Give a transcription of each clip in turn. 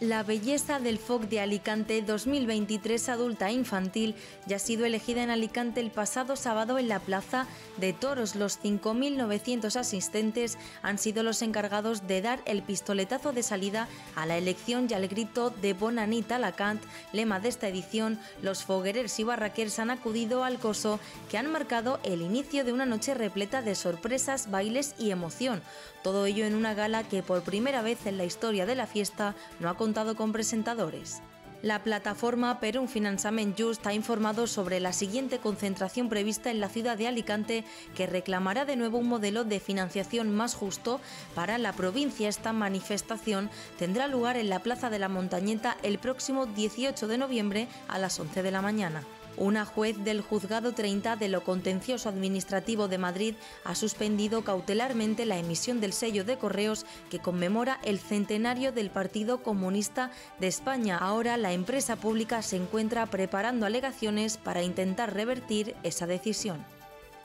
La belleza del FOC de Alicante 2023 adulta e infantil ya ha sido elegida en Alicante el pasado sábado en la Plaza de Toros. Los 5.900 asistentes han sido los encargados de dar el pistoletazo de salida a la elección y al grito de Bonanita Alacant, lema de esta edición. Los foguerers y barraquers han acudido al coso que han marcado el inicio de una noche repleta de sorpresas, bailes y emoción. Todo ello en una gala que por primera vez en la historia de la fiesta no ha contado con presentadores. La plataforma Per un Finançament Just ha informado sobre la siguiente concentración prevista en la ciudad de Alicante que reclamará de nuevo un modelo de financiación más justo para la provincia. Esta manifestación tendrá lugar en la Plaza de la Montañeta el próximo 18 de noviembre a las 11 de la mañana. Una juez del Juzgado 30 de lo Contencioso Administrativo de Madrid ha suspendido cautelarmente la emisión del sello de correos que conmemora el centenario del Partido Comunista de España. Ahora la empresa pública se encuentra preparando alegaciones para intentar revertir esa decisión.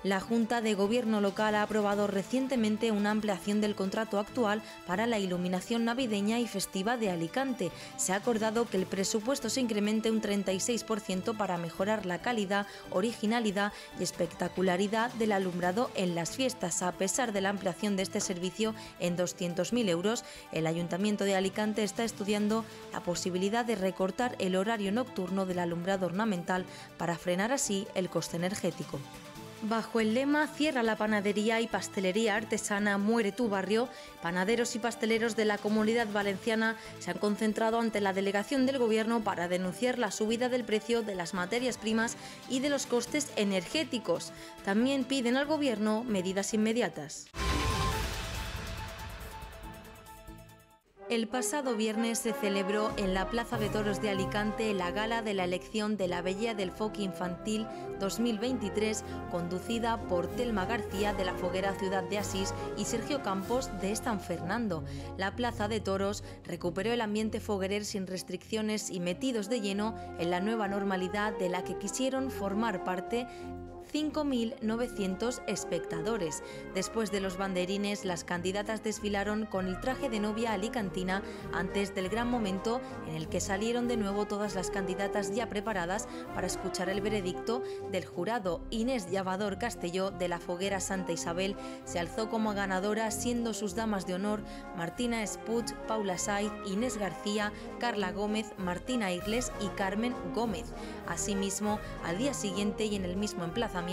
La Junta de Gobierno local ha aprobado recientemente una ampliación del contrato actual para la iluminación navideña y festiva de Alicante. Se ha acordado que el presupuesto se incremente un 36% para mejorar la calidad, originalidad y espectacularidad del alumbrado en las fiestas. A pesar de la ampliación de este servicio en 200.000 euros, el Ayuntamiento de Alicante está estudiando la posibilidad de recortar el horario nocturno del alumbrado ornamental para frenar así el coste energético. Bajo el lema Cierra la panadería y pastelería artesana, muere tu barrio, panaderos y pasteleros de la comunidad valenciana se han concentrado ante la delegación del gobierno para denunciar la subida del precio de las materias primas y de los costes energéticos. También piden al gobierno medidas inmediatas. El pasado viernes se celebró en la Plaza de Toros de Alicante la gala de la elección de la Bella del Foc Infantil 2023, conducida por Telma García de la Foguera Ciudad de Asís y Sergio Campos de San Fernando. La Plaza de Toros recuperó el ambiente foguerer sin restricciones y metidos de lleno en la nueva normalidad de la que quisieron formar parte 5.900 espectadores. Después de los banderines, las candidatas desfilaron con el traje de novia alicantina antes del gran momento en el que salieron de nuevo todas las candidatas ya preparadas para escuchar el veredicto del jurado. Inés Llavador Castelló de la Foguera Santa Isabel se alzó como ganadora siendo sus damas de honor Martina Espuch, Paula Saiz, Inés García, Carla Gómez, Martina Irles y Carmen Gómez. Asimismo, al día siguiente y en el mismo emplazamiento,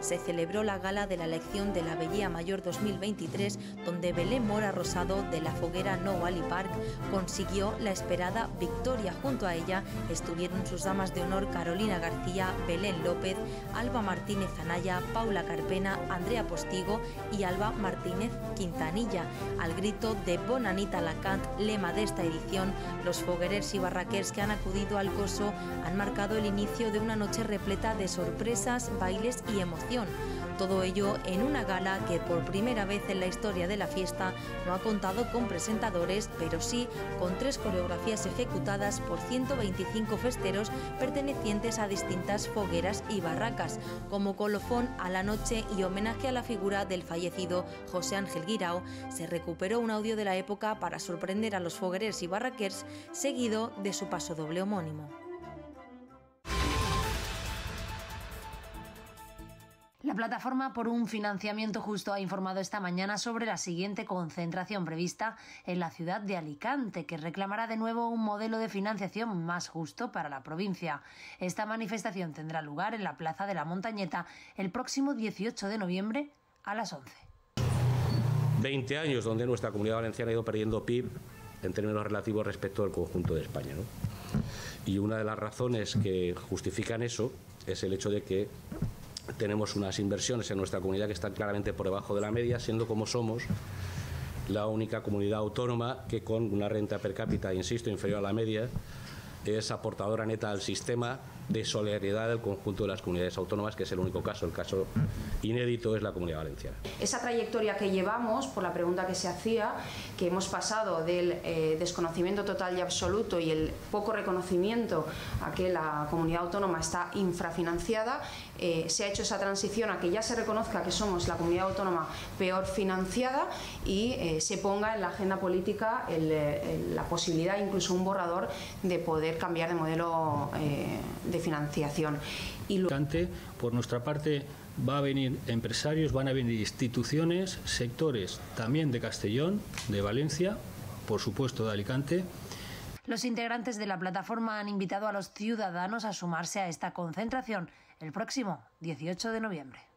se celebró la gala de la elección de la Bellía Mayor 2023, donde Belén Mora Rosado de la Foguera No Wally Park consiguió la esperada victoria. Junto a ella estuvieron sus damas de honor Carolina García, Belén López, Alba Martínez Anaya, Paula Carpena, Andrea Postigo y Alba Martínez Quintanilla. Al grito de Bonanita Lacant, lema de esta edición, los foguerers y barraquers que han acudido al coso han marcado el inicio de una noche repleta de sorpresas, bailes y emoción. Todo ello en una gala que por primera vez en la historia de la fiesta no ha contado con presentadores, pero sí con tres coreografías ejecutadas por 125 festeros pertenecientes a distintas fogueras y barracas, como colofón a la noche y homenaje a la figura del fallecido José Ángel Guirao, se recuperó un audio de la época para sorprender a los fogueres y barraquers, seguido de su paso doble homónimo. La plataforma por un financiamiento justo ha informado esta mañana sobre la siguiente concentración prevista en la ciudad de Alicante, que reclamará de nuevo un modelo de financiación más justo para la provincia. Esta manifestación tendrá lugar en la Plaza de la Montañeta el próximo 18 de noviembre a las 11. 20 años donde nuestra comunidad valenciana ha ido perdiendo PIB en términos relativos respecto al conjunto de España. Y una de las razones que justifican eso es el hecho de que tenemos unas inversiones en nuestra comunidad que están claramente por debajo de la media, siendo como somos la única comunidad autónoma que con una renta per cápita, insisto, inferior a la media, es aportadora neta al sistema de solidaridad del conjunto de las comunidades autónomas, que es el único caso, el caso inédito es la Comunidad Valenciana. Esa trayectoria que llevamos, por la pregunta que se hacía, que hemos pasado del eh, desconocimiento total y absoluto y el poco reconocimiento a que la comunidad autónoma está infrafinanciada, eh, se ha hecho esa transición a que ya se reconozca que somos la comunidad autónoma peor financiada y eh, se ponga en la agenda política la posibilidad, incluso un borrador, de poder cambiar de modelo de financiación. Y por nuestra parte, va a venir empresarios, van a venir instituciones, sectores también de Castellón, de Valencia, por supuesto de Alicante. Los integrantes de la plataforma han invitado a los ciudadanos a sumarse a esta concentración el próximo 18 de noviembre.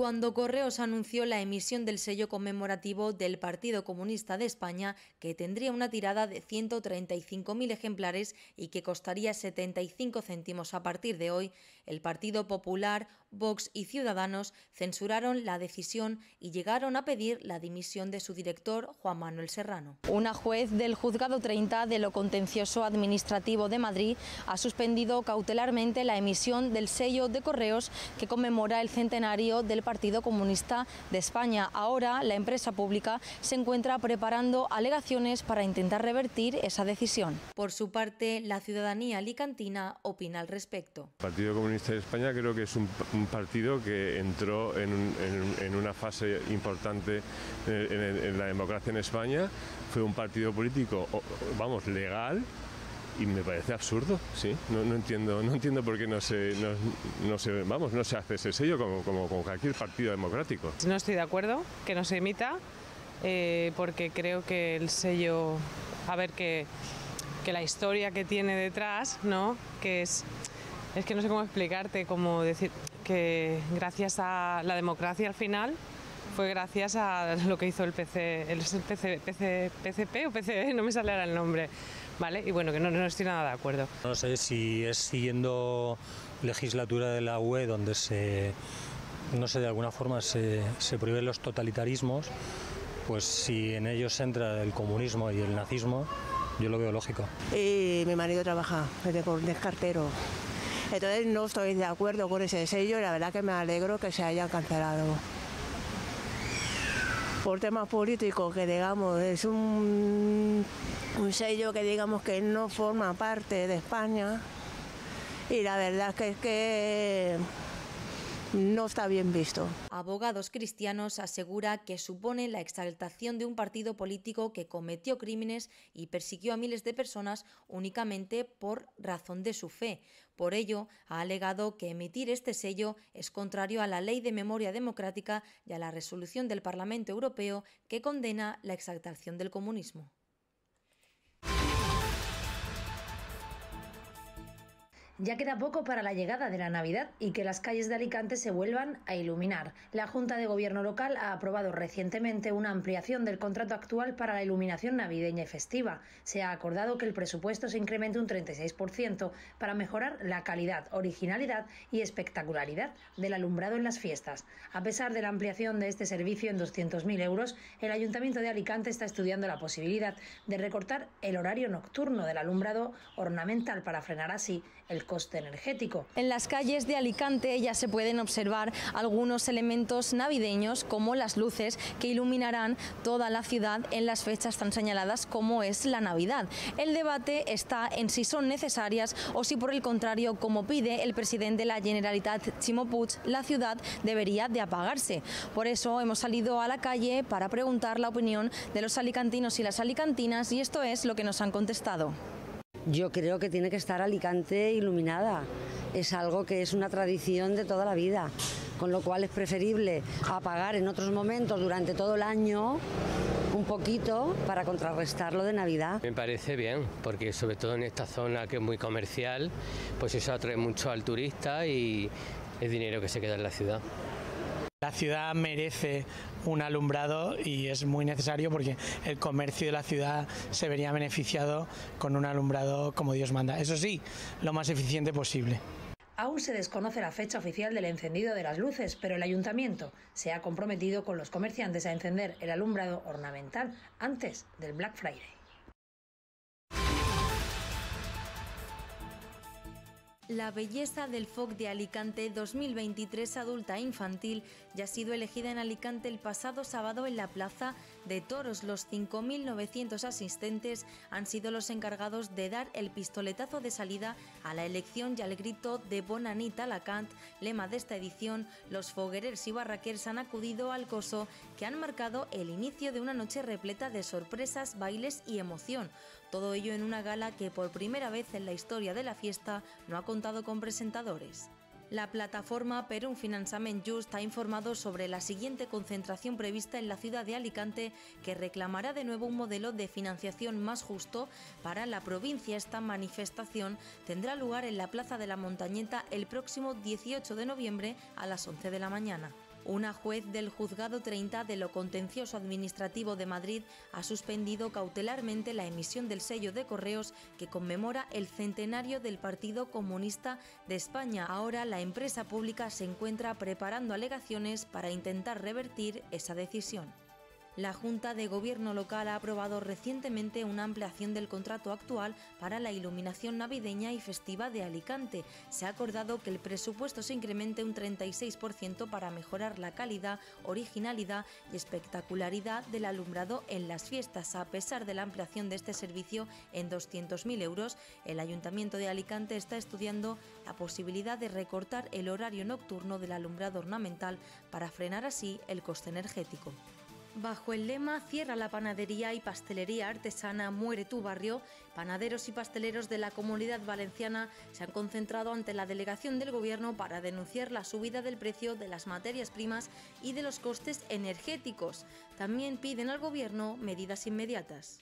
Cuando Correos anunció la emisión del sello conmemorativo del Partido Comunista de España, que tendría una tirada de 135.000 ejemplares y que costaría 75 céntimos a partir de hoy, el Partido Popular, Vox y Ciudadanos censuraron la decisión y llegaron a pedir la dimisión de su director, Juan Manuel Serrano. Una juez del Juzgado 30 de lo Contencioso Administrativo de Madrid ha suspendido cautelarmente la emisión del sello de correos que conmemora el centenario del Partido Comunista de España. Ahora la empresa pública se encuentra preparando alegaciones para intentar revertir esa decisión. Por su parte, la ciudadanía alicantina opina al respecto. El Partido Comunista de España creo que es un un partido que entró en, una fase importante en, la democracia en España. Fue un partido político, vamos, legal, y me parece absurdo, sí. No, entiendo, no entiendo por qué no se, no, se, vamos, no se hace ese sello como, como, cualquier partido democrático. No estoy de acuerdo que no se emita, eh, porque creo que el sello, a ver que, que la historia que tiene detrás, ¿no? Que es, es que no sé cómo explicarte, cómo decir, que gracias a la democracia al final fue gracias a lo que hizo el PC, el PCP o PCB, no me sale ahora el nombre, ¿vale? Y bueno, que no, no estoy nada de acuerdo. No sé si es siguiendo legislatura de la UE donde se, no sé, de alguna forma se, se prohíben los totalitarismos, pues si en ellos entra el comunismo y el nazismo, yo lo veo lógico. Y mi marido trabaja, es cartero. Entonces no estoy de acuerdo con ese sello y la verdad que me alegro que se haya cancelado. Por temas políticos, que digamos, es un, un sello que digamos que no forma parte de España. Y la verdad que es que no está bien visto. Abogados cristianos asegura que supone la exaltación de un partido político que cometió crímenes y persiguió a miles de personas únicamente por razón de su fe. Por ello, ha alegado que emitir este sello es contrario a la Ley de Memoria Democrática y a la resolución del Parlamento Europeo que condena la exaltación del comunismo. Ya queda poco para la llegada de la Navidad y que las calles de Alicante se vuelvan a iluminar. La Junta de Gobierno local ha aprobado recientemente una ampliación del contrato actual para la iluminación navideña y festiva. Se ha acordado que el presupuesto se incremente un 36% para mejorar la calidad, originalidad y espectacularidad del alumbrado en las fiestas. A pesar de la ampliación de este servicio en 200.000 euros, el Ayuntamiento de Alicante está estudiando la posibilidad de recortar el horario nocturno del alumbrado ornamental para frenar así el En las calles de Alicante ya se pueden observar algunos elementos navideños como las luces que iluminarán toda la ciudad en las fechas tan señaladas como es la Navidad. El debate está en si son necesarias o si por el contrario, como pide el presidente de la Generalitat Chimo Puig, la ciudad debería de apagarse. Por eso hemos salido a la calle para preguntar la opinión de los alicantinos y las alicantinas y esto es lo que nos han contestado. Yo creo que tiene que estar Alicante iluminada. Es algo que es una tradición de toda la vida, con lo cual es preferible apagar en otros momentos durante todo el año un poquito para contrarrestar lo de Navidad. Me parece bien, porque sobre todo en esta zona que es muy comercial, pues eso atrae mucho al turista y es dinero que se queda en la ciudad. La ciudad merece un alumbrado y es muy necesario porque el comercio de la ciudad se vería beneficiado con un alumbrado como Dios manda. Eso sí, lo más eficiente posible. Aún se desconoce la fecha oficial del encendido de las luces, pero el ayuntamiento se ha comprometido con los comerciantes a encender el alumbrado ornamental antes del Black Friday. La belleza del FOC de Alicante 2023 adulta e infantil ya ha sido elegida en Alicante el pasado sábado en la Plaza de Toros. Los 5.900 asistentes han sido los encargados de dar el pistoletazo de salida a la elección y al grito de Bonanita Alacant, lema de esta edición. Los foguerers y barraquers han acudido al coso que han marcado el inicio de una noche repleta de sorpresas, bailes y emoción. Todo ello en una gala que por primera vez en la historia de la fiesta no ha contado con presentadores. La plataforma Per un Finançament Just ha informado sobre la siguiente concentración prevista en la ciudad de Alicante que reclamará de nuevo un modelo de financiación más justo para la provincia. Esta manifestación tendrá lugar en la Plaza de la Montañeta el próximo 18 de noviembre a las 11 de la mañana. Una juez del Juzgado 30 de lo Contencioso Administrativo de Madrid ha suspendido cautelarmente la emisión del sello de correos que conmemora el centenario del Partido Comunista de España. Ahora la empresa pública se encuentra preparando alegaciones para intentar revertir esa decisión. La Junta de Gobierno local ha aprobado recientemente una ampliación del contrato actual para la iluminación navideña y festiva de Alicante. Se ha acordado que el presupuesto se incremente un 36% para mejorar la calidad, originalidad y espectacularidad del alumbrado en las fiestas. A pesar de la ampliación de este servicio en 200.000 euros, el Ayuntamiento de Alicante está estudiando la posibilidad de recortar el horario nocturno del alumbrado ornamental para frenar así el coste energético. Bajo el lema Cierra la panadería y pastelería artesana, muere tu barrio, panaderos y pasteleros de la comunidad valenciana se han concentrado ante la delegación del Gobierno para denunciar la subida del precio de las materias primas y de los costes energéticos. También piden al Gobierno medidas inmediatas.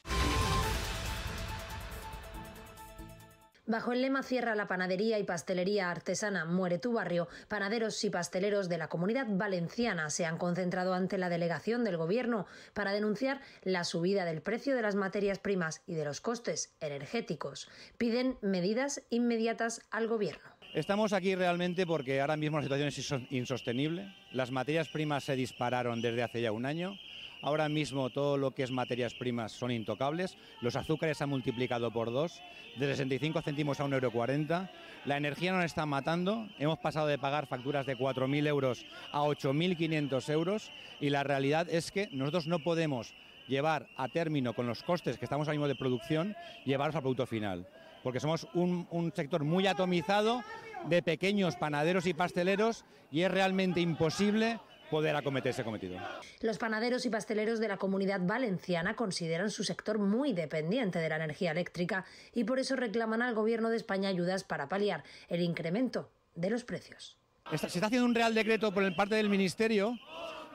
Bajo el lema Cierra la panadería y pastelería artesana, muere tu barrio, panaderos y pasteleros de la comunidad valenciana se han concentrado ante la delegación del Gobierno para denunciar la subida del precio de las materias primas y de los costes energéticos. Piden medidas inmediatas al Gobierno. Estamos aquí realmente porque ahora mismo la situación es insostenible. Las materias primas se dispararon desde hace ya un año. Ahora mismo todo lo que es materias primas son intocables. Los azúcares se han multiplicado por dos, de 65 céntimos a 1,40 euro. La energía nos está matando. Hemos pasado de pagar facturas de 4.000 euros a 8.500 euros y la realidad es que nosotros no podemos llevar a término con los costes que estamos ahora mismo de producción, llevarlos al producto final. Porque somos un, un sector muy atomizado de pequeños panaderos y pasteleros y es realmente imposible poder acometer ese cometido. Los panaderos y pasteleros de la comunidad valenciana consideran su sector muy dependiente de la energía eléctrica y por eso reclaman al Gobierno de España ayudas para paliar el incremento de los precios. Se está haciendo un real decreto por parte del Ministerio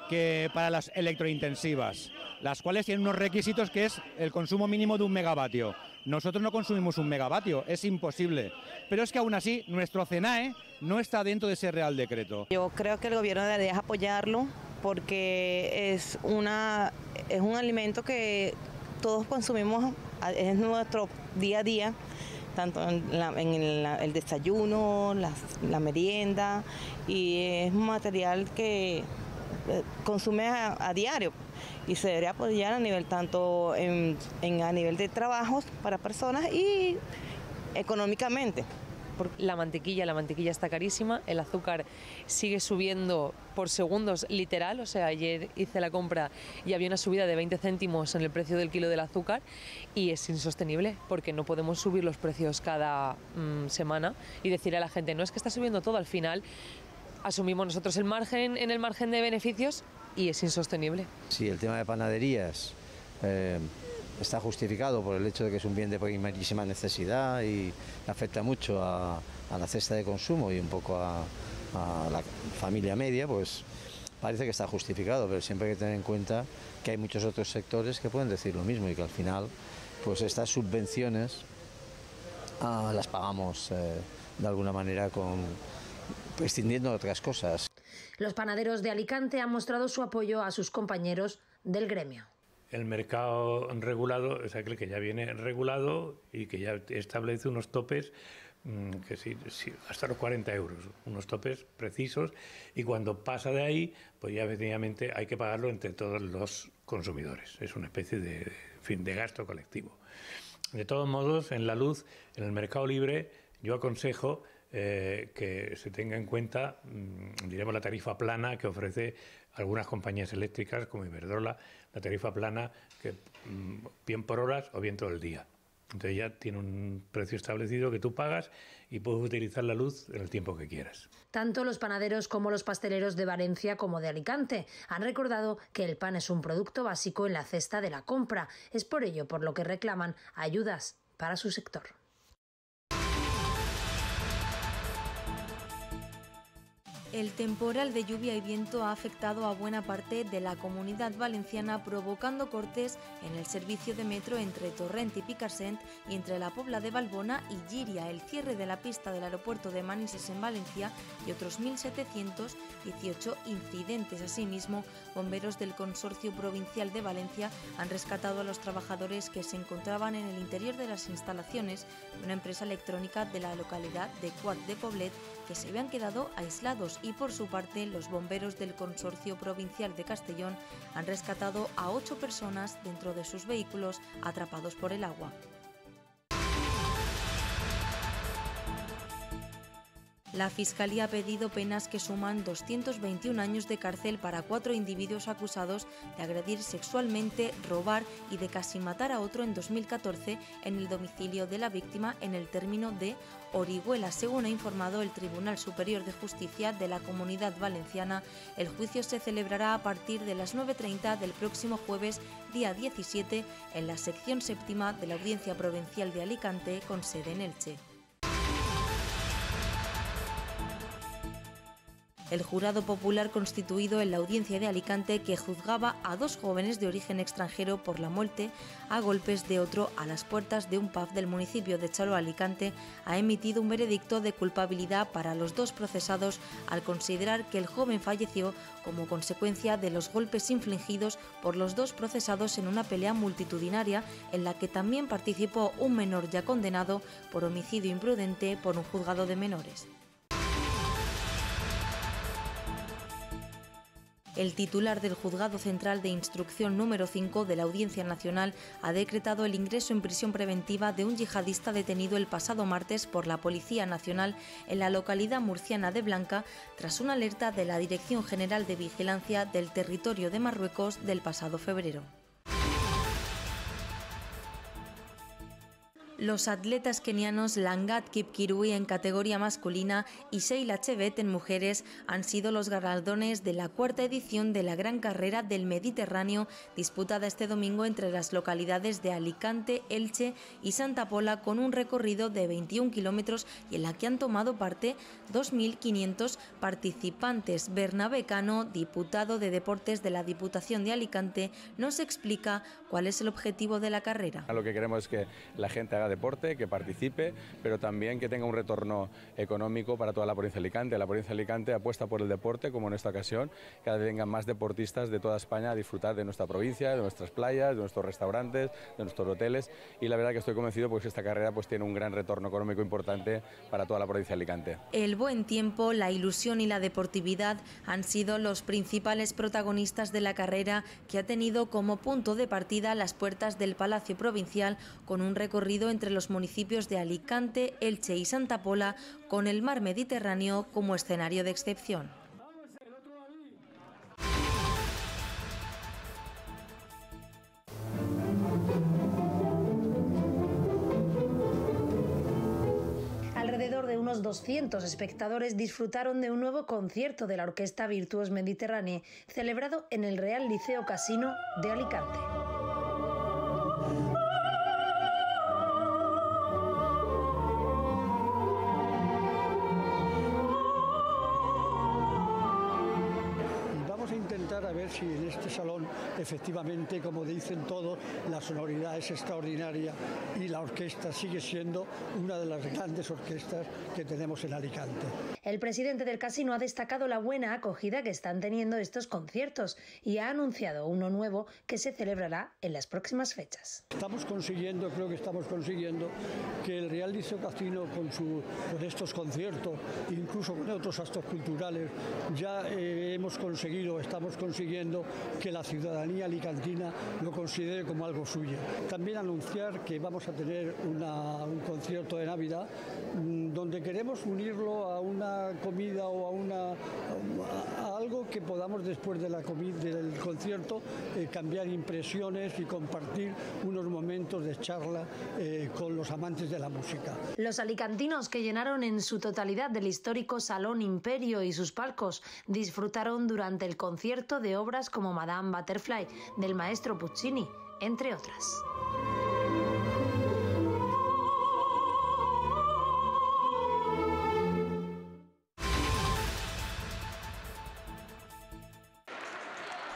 que para las electrointensivas, las cuales tienen unos requisitos que es el consumo mínimo de un megavatio. Nosotros no consumimos un megavatio, es imposible. Pero es que aún así nuestro CENAE no está dentro de ese Real Decreto. Yo creo que el gobierno debería apoyarlo porque es, una, es un alimento que todos consumimos, es nuestro día a día tanto en, el desayuno, la, merienda, y es un material que eh, consume a diario y se debería apoyar a nivel tanto en, a nivel de trabajos para personas y económicamente. La mantequilla, la mantequilla está carísima, el azúcar sigue subiendo por segundos literal, o sea, ayer hice la compra y había una subida de 20 céntimos en el precio del kilo del azúcar y es insostenible porque no podemos subir los precios cada mm, semana y decir a la gente, no es que está subiendo todo, al final asumimos nosotros el margen en el margen de beneficios y es insostenible. Sí, el tema de panaderías eh, está justificado por el hecho de que es un bien de primerísima necesidad y afecta mucho a, la cesta de consumo y un poco a, la familia media, pues parece que está justificado, pero siempre hay que tener en cuenta que hay muchos otros sectores que pueden decir lo mismo y que al final pues estas subvenciones ah, las pagamos eh, de alguna manera con prescindiendo de otras cosas. Los panaderos de Alicante han mostrado su apoyo a sus compañeros del gremio. El mercado regulado es aquel que ya viene regulado y que ya establece unos topes mm, que sí, hasta los 40 euros, unos topes precisos y cuando pasa de ahí, pues ya efectivamente hay que pagarlo entre todos los consumidores. Es una especie de, fin, de gasto colectivo. De todos modos, en la luz, en el mercado libre, yo aconsejo eh, que se tenga en cuenta, mm, diremos, la tarifa plana que ofrece algunas compañías eléctricas como Iberdrola, la tarifa plana que mm, bien por horas o bien todo el día. Entonces ya tiene un precio establecido que tú pagas y puedes utilizar la luz en el tiempo que quieras. Tanto los panaderos como los pasteleros de Valencia como de Alicante han recordado que el pan es un producto básico en la cesta de la compra. Es por ello por lo que reclaman ayudas para su sector. El temporal de lluvia y viento ha afectado a buena parte de la comunidad valenciana, provocando cortes en el servicio de metro entre Torrent y Picassent y entre la Pobla de Balbona y Giria, el cierre de la pista del aeropuerto de Manises en Valencia y otros 1.718 incidentes. Asimismo, bomberos del Consorcio Provincial de Valencia han rescatado a los trabajadores que se encontraban en el interior de las instalaciones de una empresa electrónica de la localidad de Cuart de Poblet que se habían quedado aislados y por su parte los bomberos del Consorcio Provincial de Castellón han rescatado a ocho personas dentro de sus vehículos atrapados por el agua. La Fiscalía ha pedido penas que suman 221 años de cárcel para cuatro individuos acusados de agredir sexualmente, robar y de casi matar a otro en 2014 en el domicilio de la víctima en el término de Orihuela. Según ha informado el Tribunal Superior de Justicia de la Comunidad Valenciana, el juicio se celebrará a partir de las 9.30 del próximo jueves, día 17, en la sección séptima de la Audiencia Provincial de Alicante con sede en Elche. El jurado popular constituido en la audiencia de Alicante que juzgaba a dos jóvenes de origen extranjero por la muerte a golpes de otro a las puertas de un pub del municipio de Chalo Alicante ha emitido un veredicto de culpabilidad para los dos procesados al considerar que el joven falleció como consecuencia de los golpes infligidos por los dos procesados en una pelea multitudinaria en la que también participó un menor ya condenado por homicidio imprudente por un juzgado de menores. El titular del Juzgado Central de Instrucción número 5 de la Audiencia Nacional ha decretado el ingreso en prisión preventiva de un yihadista detenido el pasado martes por la Policía Nacional en la localidad murciana de Blanca tras una alerta de la Dirección General de Vigilancia del Territorio de Marruecos del pasado febrero. Los atletas kenianos Langat Kipkirui en categoría masculina y Sheila Chevet en mujeres han sido los galardones de la cuarta edición de la Gran Carrera del Mediterráneo disputada este domingo entre las localidades de Alicante, Elche y Santa Pola con un recorrido de 21 kilómetros y en la que han tomado parte 2.500 participantes. Bernabé Cano, diputado de Deportes de la Diputación de Alicante, nos explica cuál es el objetivo de la carrera. Lo que queremos es que la gente haga deporte, que participe, pero también que tenga un retorno económico para toda la provincia de Alicante. La provincia de Alicante apuesta por el deporte, como en esta ocasión, vez vengan más deportistas de toda España a disfrutar de nuestra provincia, de nuestras playas, de nuestros restaurantes, de nuestros hoteles y la verdad que estoy convencido pues que esta carrera pues tiene un gran retorno económico importante para toda la provincia de Alicante. El buen tiempo, la ilusión y la deportividad han sido los principales protagonistas de la carrera que ha tenido como punto de partida las puertas del Palacio Provincial con un recorrido entre los municipios de Alicante, Elche y Santa Pola, con el mar Mediterráneo como escenario de excepción. Alrededor de unos 200 espectadores disfrutaron de un nuevo concierto de la Orquesta Virtuos Mediterránea celebrado en el Real Liceo Casino de Alicante. Salón efectivamente, como dicen todos, la sonoridad es extraordinaria y la orquesta sigue siendo una de las grandes orquestas que tenemos en Alicante. El presidente del casino ha destacado la buena acogida que están teniendo estos conciertos y ha anunciado uno nuevo que se celebrará en las próximas fechas. Estamos consiguiendo, creo que estamos consiguiendo que el Real Liceo Casino con, su, con estos conciertos, incluso con otros actos culturales, ya eh, hemos conseguido, estamos consiguiendo que la ciudadanía alicantina lo considere como algo suyo. También anunciar que vamos a tener un concierto de Navidad mm, donde queremos unirlo a una comida o a, una, algo que podamos después de la del concierto eh, cambiar impresiones y compartir unos momentos de charla eh, con los amantes de la música. Los alicantinos que llenaron en su totalidad del histórico Salón Imperio y sus palcos disfrutaron durante el concierto de obras como Madame Butterfly del maestro Puccini, entre otras.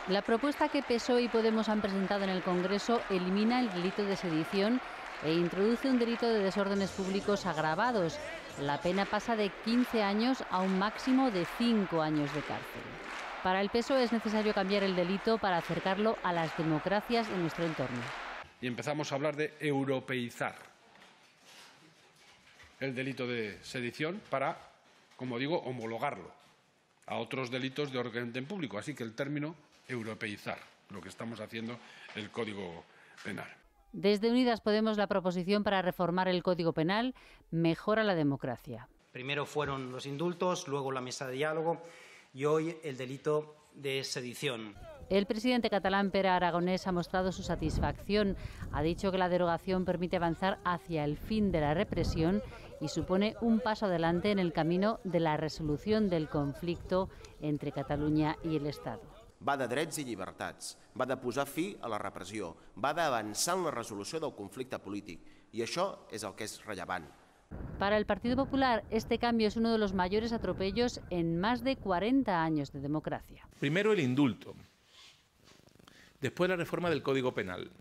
La propuesta que PSOE y Podemos han presentado en el Congreso elimina el delito de sedición e introduce un delito de desórdenes públicos agravados. La pena pasa de 15 años a un máximo de 5 años de cárcel. Para el PSOE es necesario cambiar el delito para acercarlo a las democracias de nuestro entorno. Y empezamos a hablar de europeizar el delito de sedición para, como digo, homologarlo a otros delitos de orden público. Así que el término europeizar lo que estamos haciendo el Código Penal. Desde Unidas Podemos la proposición para reformar el Código Penal mejora la democracia. Primero fueron los indultos, luego la mesa de diálogo y hoy el delito de sedición. El presidente catalán Pere Aragonés ha mostrado su satisfacción. Ha dicho que la derogación permite avanzar hacia el fin de la represión y supone un paso adelante en el camino de la resolución del conflicto entre Cataluña y el Estado. Va de drets i llibertats, va de posar fi a la repressió, va d'avançar en la resolució del conflicte polític. I això és el que és rellevant. Para el Partido Popular, este cambio es uno de los mayores atropellos en más de 40 años de democracia. Primero el indulto, después la reforma del Código Penal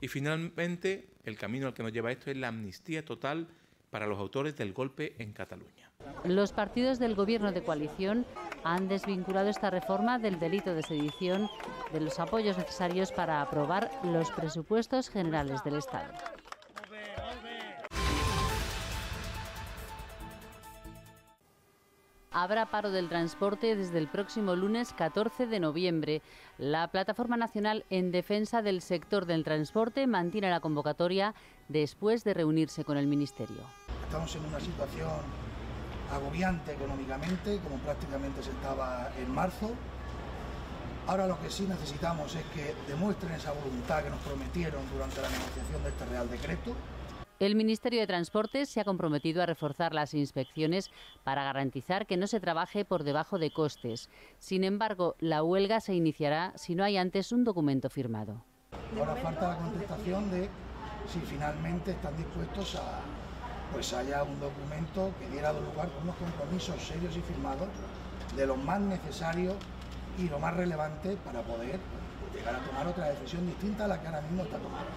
y finalmente el camino al que nos lleva esto es la amnistía total para los autores del golpe en Cataluña. Los partidos del gobierno de coalición han desvinculado esta reforma del delito de sedición de los apoyos necesarios para aprobar los presupuestos generales del Estado. Habrá paro del transporte desde el próximo lunes 14 de noviembre. La Plataforma Nacional en Defensa del Sector del Transporte mantiene la convocatoria después de reunirse con el Ministerio. Estamos en una situación agobiante económicamente, como prácticamente se estaba en marzo. Ahora lo que sí necesitamos es que demuestren esa voluntad que nos prometieron durante la negociación de este Real Decreto. El Ministerio de Transportes se ha comprometido a reforzar las inspecciones para garantizar que no se trabaje por debajo de costes. Sin embargo, la huelga se iniciará si no hay antes un documento firmado. Ahora falta la contestación de si finalmente están dispuestos a, pues haya un documento que diera lugar con unos compromisos serios y firmados de lo más necesario y lo más relevante para poder llegar a tomar otra decisión distinta a la que ahora mismo está tomando.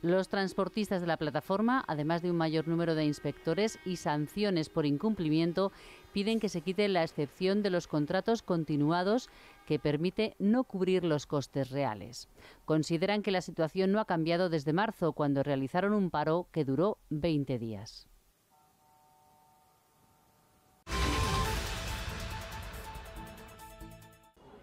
Los transportistas de la plataforma, además de un mayor número de inspectores y sanciones por incumplimiento, piden que se quite la excepción de los contratos continuados que permite no cubrir los costes reales. Consideran que la situación no ha cambiado desde marzo, cuando realizaron un paro que duró 20 días.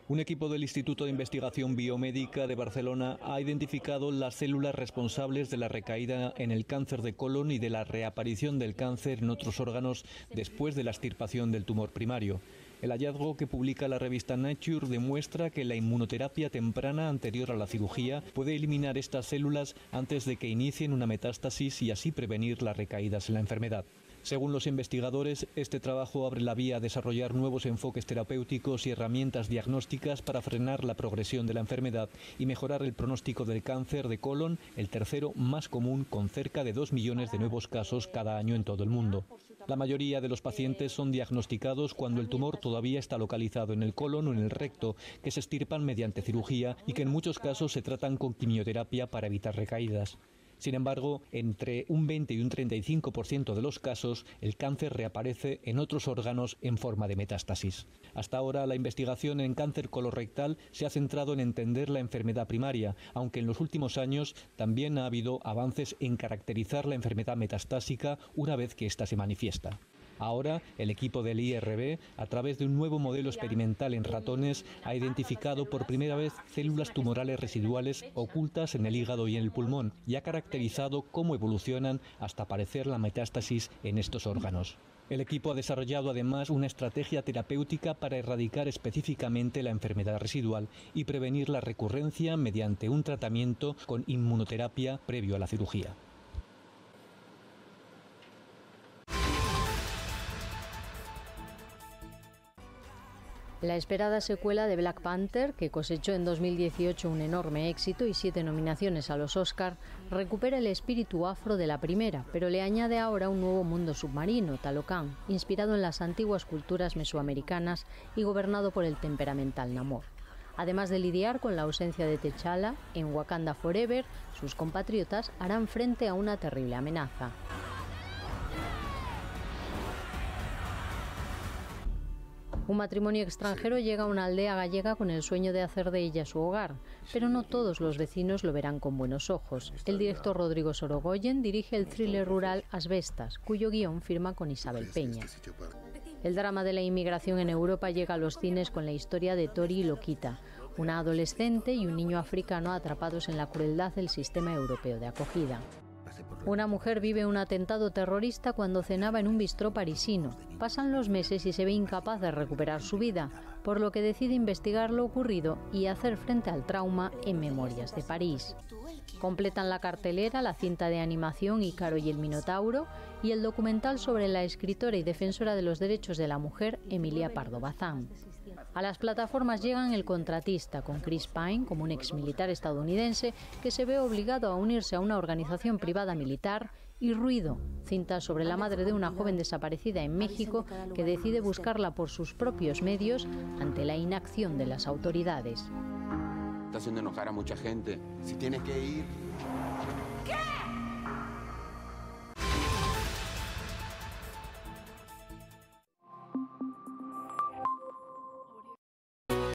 Un equipo del Instituto de Investigación Biomédica de Barcelona ha identificado las células responsables de la recaída en el cáncer de colon y de la reaparición del cáncer en otros órganos después de la extirpación del tumor primario. El hallazgo que publica la revista Nature demuestra que la inmunoterapia temprana anterior a la cirugía puede eliminar estas células antes de que inicien una metástasis y así prevenir las recaídas en la enfermedad. Según los investigadores, este trabajo abre la vía a desarrollar nuevos enfoques terapéuticos y herramientas diagnósticas para frenar la progresión de la enfermedad y mejorar el pronóstico del cáncer de colon, el tercero más común con cerca de 2 millones de nuevos casos cada año en todo el mundo. La mayoría de los pacientes son diagnosticados cuando el tumor todavía está localizado en el colon o en el recto, que se estirpan mediante cirugía y que en muchos casos se tratan con quimioterapia para evitar recaídas. Sin embargo, entre un 20 y un 35% de los casos, el cáncer reaparece en otros órganos en forma de metástasis. Hasta ahora, la investigación en cáncer colorectal se ha centrado en entender la enfermedad primaria, aunque en los últimos años también ha habido avances en caracterizar la enfermedad metastásica una vez que ésta se manifiesta. Ahora, el equipo del IRB, a través de un nuevo modelo experimental en ratones, ha identificado por primera vez células tumorales residuales ocultas en el hígado y en el pulmón y ha caracterizado cómo evolucionan hasta aparecer la metástasis en estos órganos. El equipo ha desarrollado además una estrategia terapéutica para erradicar específicamente la enfermedad residual y prevenir la recurrencia mediante un tratamiento con inmunoterapia previo a la cirugía. La esperada secuela de Black Panther, que cosechó en 2018 un enorme éxito y siete nominaciones a los Oscar, recupera el espíritu afro de la primera, pero le añade ahora un nuevo mundo submarino, Talocan, inspirado en las antiguas culturas mesoamericanas y gobernado por el temperamental Namor. Además de lidiar con la ausencia de T'Challa, en Wakanda Forever, sus compatriotas harán frente a una terrible amenaza. Un matrimonio extranjero llega a una aldea gallega con el sueño de hacer de ella su hogar, pero no todos los vecinos lo verán con buenos ojos. El director Rodrigo Sorogoyen dirige el thriller rural Asbestas, cuyo guion firma con Isabel Peña. El drama de la inmigración en Europa llega a los cines con la historia de Tori Loquita, una adolescente y un niño africano atrapados en la crueldad del sistema europeo de acogida. Una mujer vive un atentado terrorista cuando cenaba en un bistró parisino. Pasan los meses y se ve incapaz de recuperar su vida, por lo que decide investigar lo ocurrido y hacer frente al trauma en Memorias de París. Completan la cartelera la cinta de animación Ícaro y el Minotauro y el documental sobre la escritora y defensora de los derechos de la mujer Emilia Pardo Bazán. A las plataformas llegan El Contratista, con Chris Pine como un exmilitar estadounidense que se ve obligado a unirse a una organización privada militar, y Ruido, cinta sobre la madre de una joven desaparecida en México que decide buscarla por sus propios medios ante la inacción de las autoridades. Está haciendo enojar a mucha gente. Si tienes que ir...